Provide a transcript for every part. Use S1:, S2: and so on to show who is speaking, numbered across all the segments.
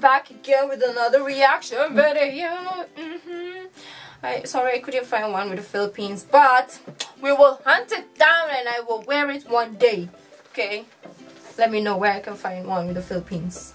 S1: back again with another reaction video. Mm -hmm. I sorry I couldn't find one with the Philippines, but we will hunt it down and I will wear it one day. Okay, let me know where I can find one with the Philippines.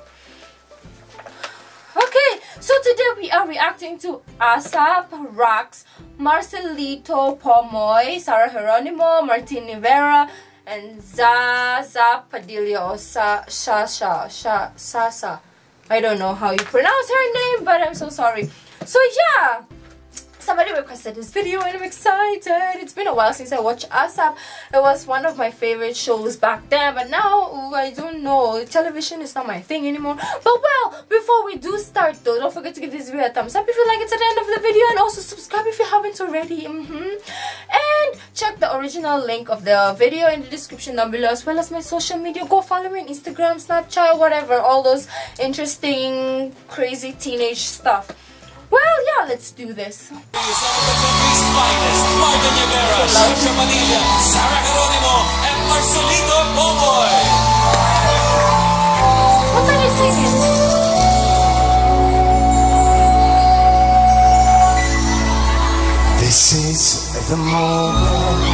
S1: Okay, so today we are reacting to Asap, Rocks, Marcelito Pomoy, Sarah Geronimo, Martin Nievera, and Zsazsa Padilla or Sa Shasha Sha Sasa. I don't know how you pronounce her name, but I'm so sorry. So yeah, somebody requested this video and I'm excited. It's been a while since I watched ASAP. It was one of my favorite shows back then, but now I don't know. Television is not my thing anymore. But well, before we do start though, don't forget to give this video a thumbs up if you like it at the end of the video and also subscribe if you haven't already. Mm -hmm. And check the original link of the video in the description down below as well as my social media. Go follow me on Instagram, Snapchat, whatever. All those interesting, crazy teenage stuff. Well, yeah, let's do this. What are you singing?
S2: This is the moment.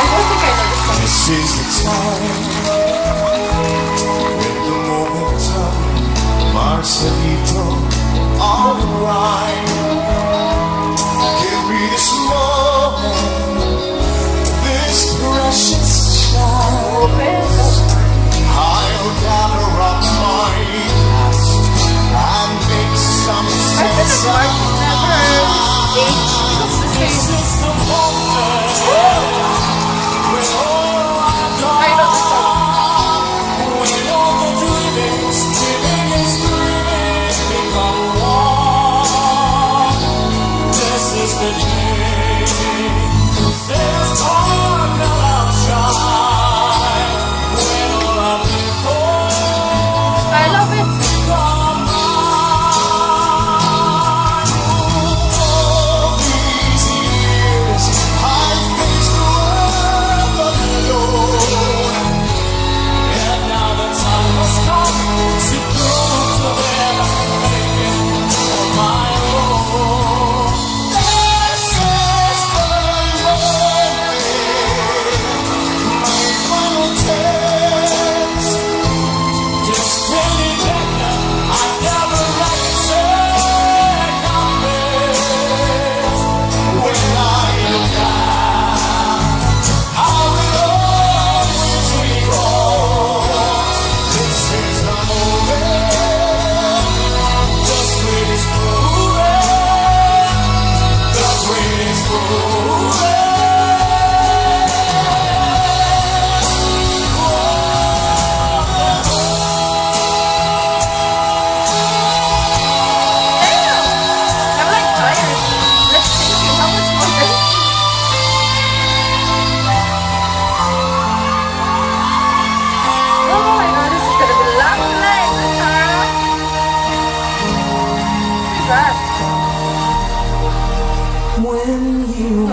S1: I don't think I know this song.
S2: This is the time. When the moment of Marcelito This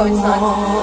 S1: it's not.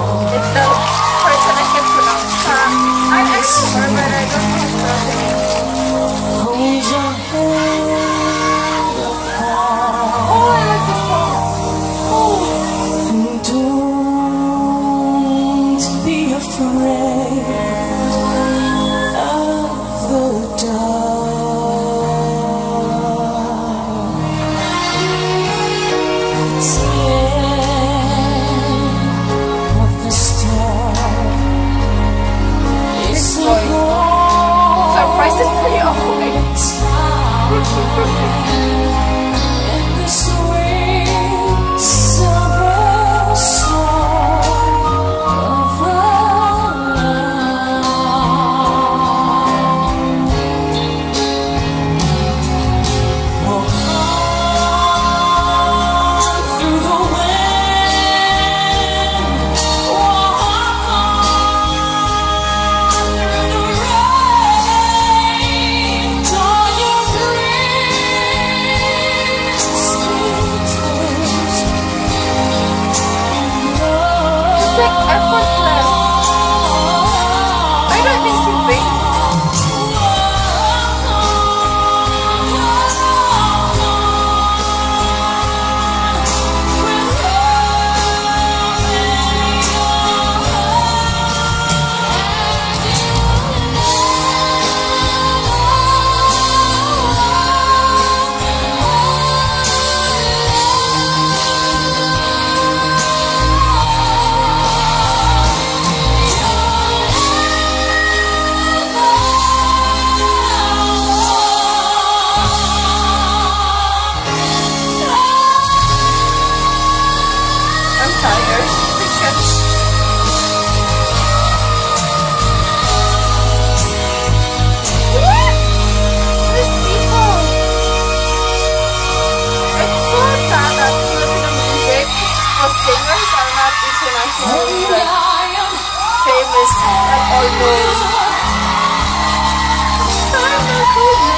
S1: I am famous I'm famous.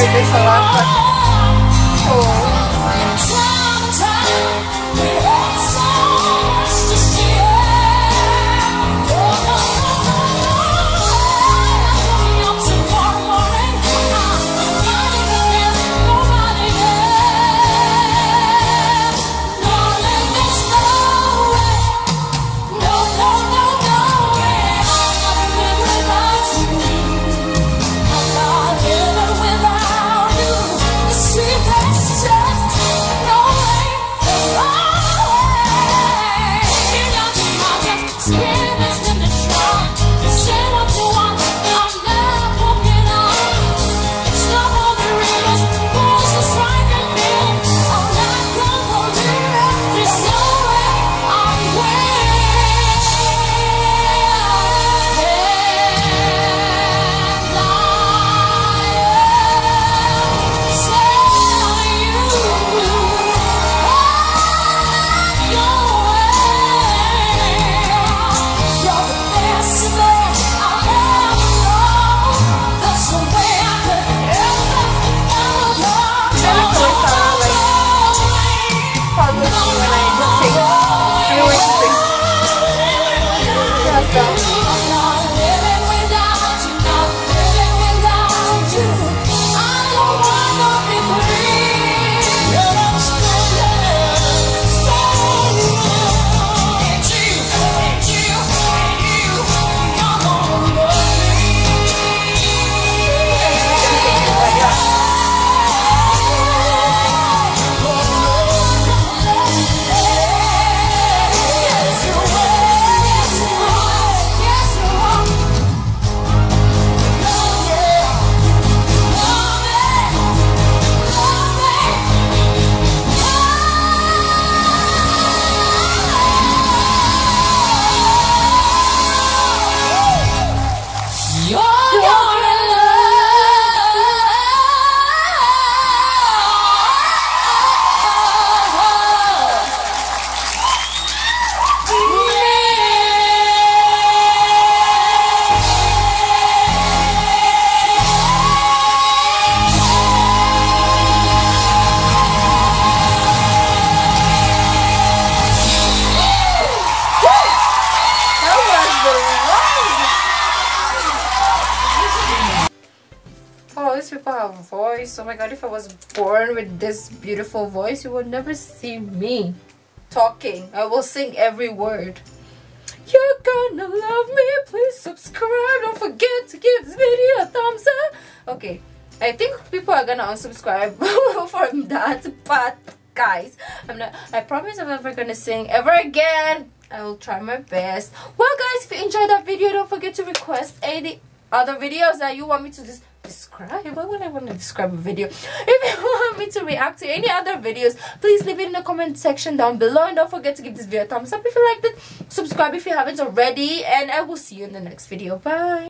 S1: Heard this a lot, voice. Oh my god, if I was born with this beautiful voice, you would never see me talking. I will sing every word. You're gonna love me. Please subscribe. Don't forget to give this video a thumbs up. Okay, I think people are gonna unsubscribe from that, but guys, I'm not. I promise I'm never gonna sing ever again. I will try my best. Well, guys, if you enjoyed that video, don't forget to request any other videos that you want me to just describe. Why would I want to describe a video? If you want me to react to any other videos, please leave it in the comment section down below. And don't forget to give this video a thumbs up if you liked it. Subscribe if you haven't already. And I will see you in the next video. Bye.